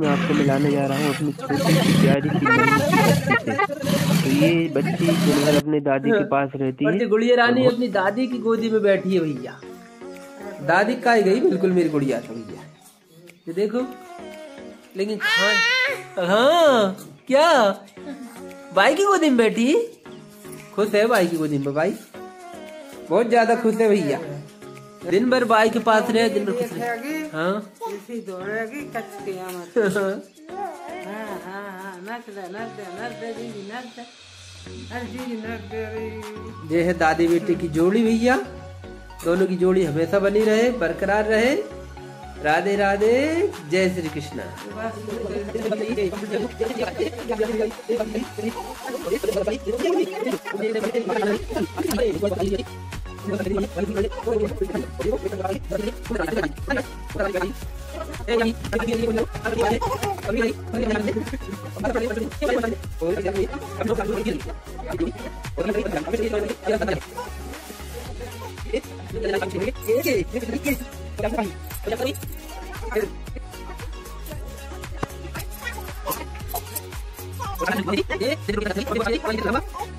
मैं आपको मिलाने जा रहा हूँ अपनी छोटी सी प्यारी सी बच्ची से। तो ये बच्ची दिन भर अपने दादी के पास रहती है। गुड़िया रानी तो अपनी दादी की गोदी में बैठी है भैया। दादी का गई बिल्कुल मेरी गुड़िया तो भैया। ये देखो लेकिन खान हाँ क्या? भाई की गोदी में बैठी? खुश है भाई की गोदी में भाई? बहुत ज़्यादा खुश है भैया। दिन भर भाई के पास रहे दिन भर खुश रहे। हाँ? कियामत हाँ हाँ हाँ ये है दादी बेटी की जोड़ी भैया। दोनों की जोड़ी हमेशा बनी रहे बरकरार रहे। राधे राधे जय श्री कृष्णा। Terima kasih.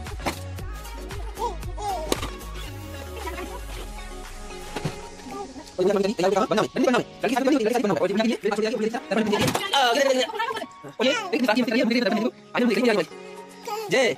जय